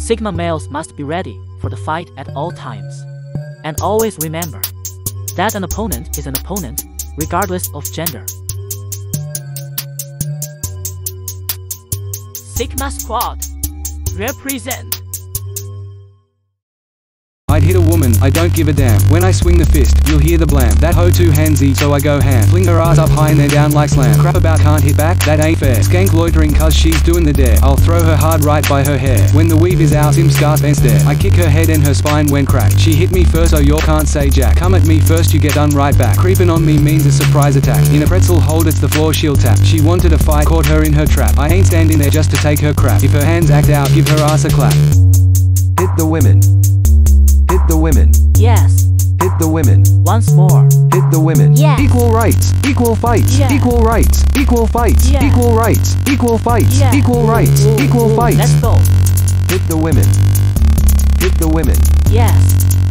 Sigma males must be ready for the fight at all times. And always remember that an opponent is an opponent, regardless of gender. Sigma Squad represent. I'd hit a woman, I don't give a damn. When I swing the fist, you'll hear the blam. That hoe too handsy, so I go ham. Fling her ass up high and then down like slam. Crap about can't hit back, that ain't fair. Skank loitering cause she's doing the dare. I'll throw her hard right by her hair. When the weave is out, sim scarf and stare. I kick her head and her spine went crack. She hit me first, so you can't say jack. Come at me first, you get done right back. Creeping on me means a surprise attack. In a pretzel hold, it's the floor she'll tap. She wanted a fight, caught her in her trap. I ain't standing there just to take her crap. If her hands act out, give her ass a clap. Hit the women. Hit the women. Yes, Hit the women. once more. Hit the women. Yeah. Equal rights. Equal fights. Yeah. Equal rights. Equal fights. Yeah. Equal rights. Equal fights. Yeah. Equal rights. Equal fights. Let's go. Hit the women. Hit the women. Yes,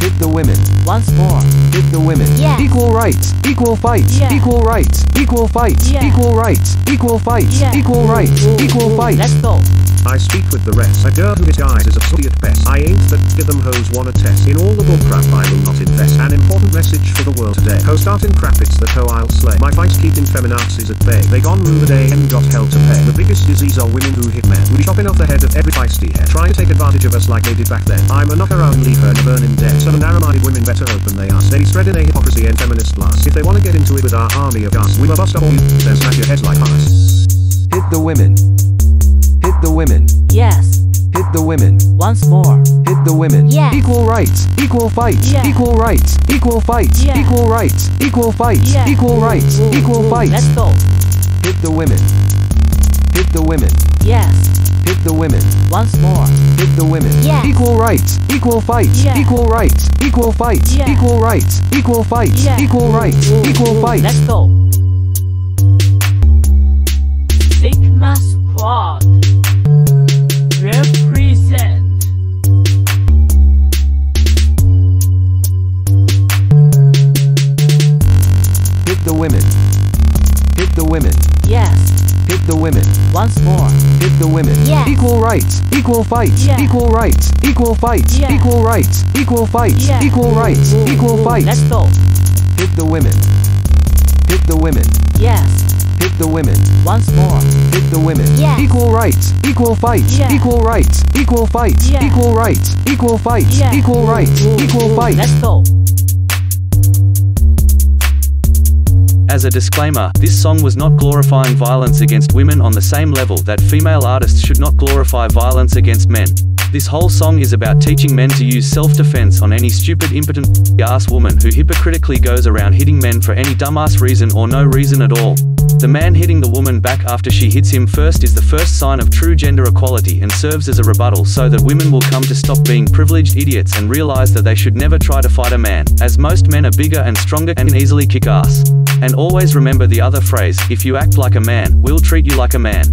Hit the women. once more. Hit the women. Yeah. Equal rights. Equal fights. Yeah. Equal rights. Equal fights. Yeah. Equal rights. Equal fights. Yeah. Equal rights. Equal fights. Let's go. I speak with the rest. A girl who disguises a study at best. I ain't that give them hoes wanna test. In all the bullcrap I will not invest. An important message for the world today. Ho starting crap, it's that hoe I'll slay. My fights keeping feminazis at bay. They gone rue the day and got hell to pay. The biggest disease are women who hit men. We chopping off the head of every feisty head. Try to take advantage of us like they did back then. I'm a knock around, leave her to burn in debt. Some narrow-minded women better open they. They be spreading a hypocrisy and feminist blast. If they wanna get into it with our army of gas, we will bust up all you and smash your heads like us. Hit the women. Women. Yes, Hit the women. once more. Hit the women. Yeah. Equal rights. Equal fights. Yeah. Equal rights. Equal fights. Yeah. Equal rights. Equal fights. Yeah. Equal rights. Equal fights. Let's go. Hit the women. Hit the women. Yes, Hit the women. once more. Hit the women. Yeah. Equal rights. Equal fights. Yeah. Equal rights. Equal fights. Yeah. Equal rights. Equal fights. Yeah. Equal rights. Equal fights. Let's go. Sigma Squad the women. Hit the women. Yes, Hit the women. once more. Hit the women. Yeah. Equal rights. Equal fights. Yeah. Equal rights. Equal fights. Yeah. Equal rights. Equal fights. Yeah. Equal rights. Equal fights. Let's go. Hit the women. Hit the women. Yes, Hit the women. once more. Hit the women. Yeah. Equal rights. Equal fights. Yeah. Equal rights. Equal fights. Yeah. Equal rights. Equal fights. Yeah. Equal rights. Equal fights. Let's go. As a disclaimer, this song was not glorifying violence against women on the same level that female artists should not glorify violence against men. This whole song is about teaching men to use self-defense on any stupid impotent ass woman who hypocritically goes around hitting men for any dumbass reason or no reason at all. The man hitting the woman back after she hits him first is the first sign of true gender equality and serves as a rebuttal so that women will come to stop being privileged idiots and realize that they should never try to fight a man, as most men are bigger and stronger and can easily kick ass. And always remember the other phrase, if you act like a man, we'll treat you like a man.